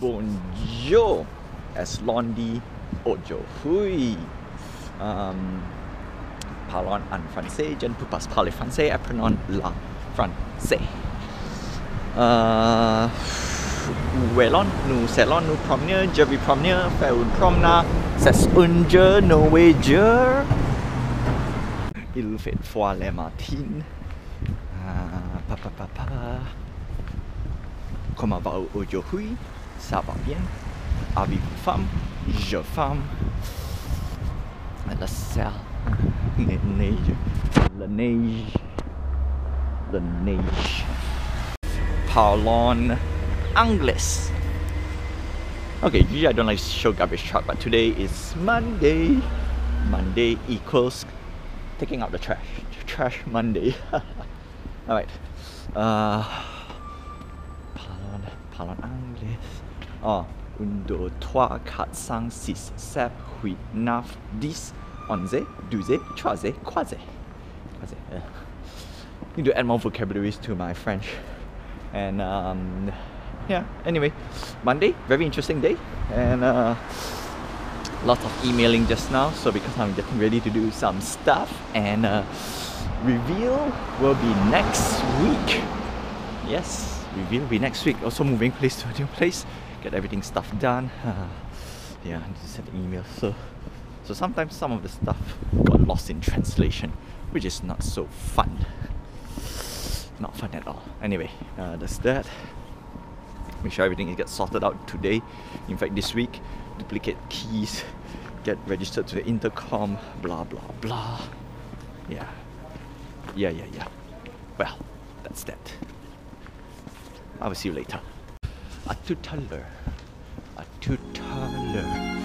Bonjour as Londi Ojo Hui. Um, parlons en français, je ne peux pas parler français, apprenons la français. Euh, où est-on Nous allons nous promener, je vais promener, faire une promenade. C'est un jeu Norvégien. Il fait froid les matins. Ah, pa, pa, pa, pa. Comment va aujourd'hui Ça va bien. Avez-vous femme Je femme. La salle. Ne- Neige. La neige. La neige. Parlons anglais. Okay, usually I don't like show garbage truck, but today is Monday. Monday equals taking out the trash. Trash Monday. Alright. Uh, parlons, parlons anglais. Oh, un, deux, trois, quatre, cinq, six, sept, huit, neuf, dix, onze, douze, treize, quinze. Quinze. Yeah. Need to add more vocabularies to my French. And um, yeah, anyway, Monday, very interesting day. And uh, lots of emailing just now. So because I'm getting ready to do some stuff, and uh, reveal will be next week. Yes, reveal will be next week. Also moving place to a new place, get everything stuff done. yeah, I send email So, so sometimes some of the stuff got lost in translation, which is not so fun. Not fun at all. Anyway, uh, that's that. Make sure everything gets sorted out today. In fact, this week, duplicate keys, get registered to the intercom, blah blah blah. Yeah. Yeah, yeah, yeah. Well, that's that. I will see you later. A tuteler. A tuteler.